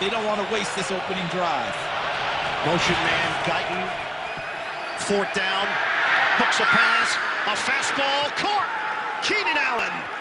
They don't want to waste this opening drive. Motion man, Guyton. Fourth down. Hooks a pass. A fastball. Caught. Keenan Allen